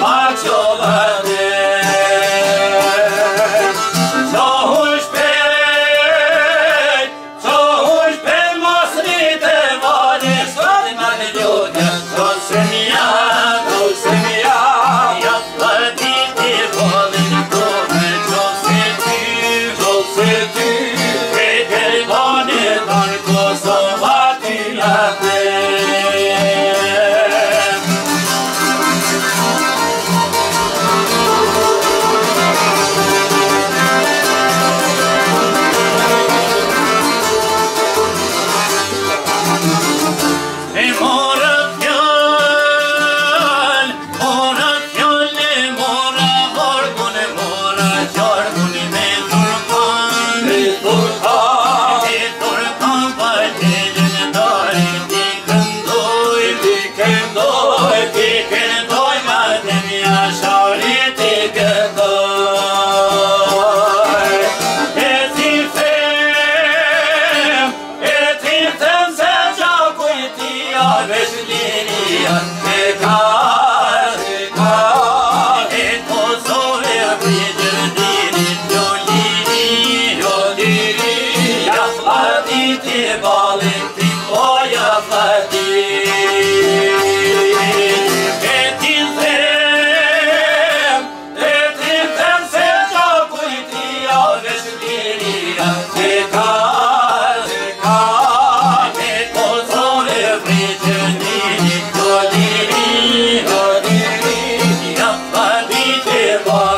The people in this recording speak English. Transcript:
March over there. So 진리한테 가. boy.